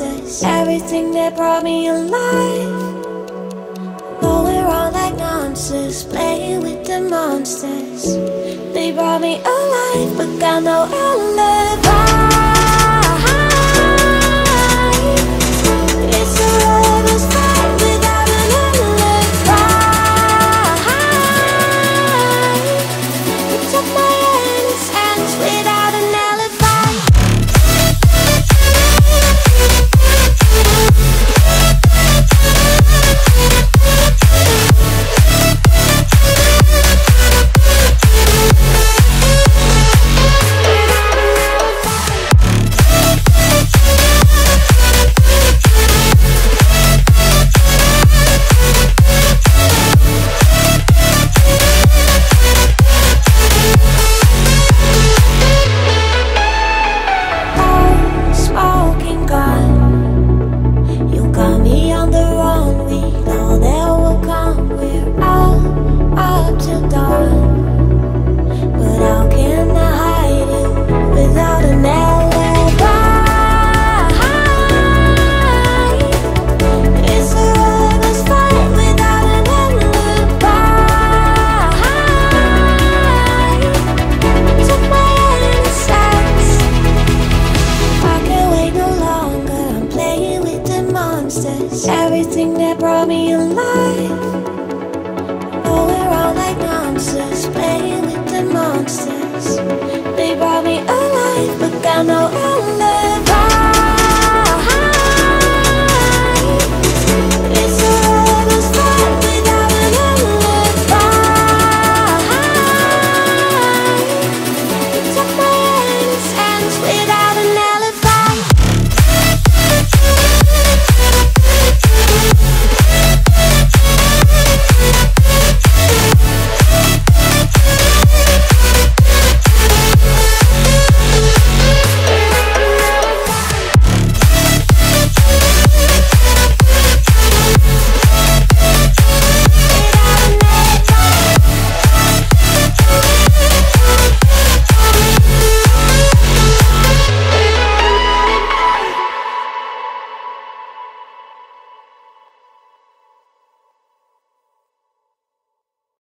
pieces Everything that brought me alive. Though we're all like monsters Playing with the monsters. They brought me alive But got no alibi promises. Everything that brought me alive. Oh, we're all like monsters, playing with the monsters. They brought me alive, but got no outlet.